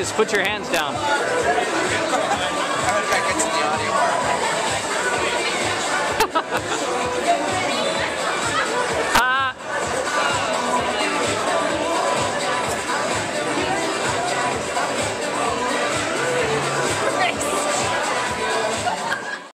is put your hands down.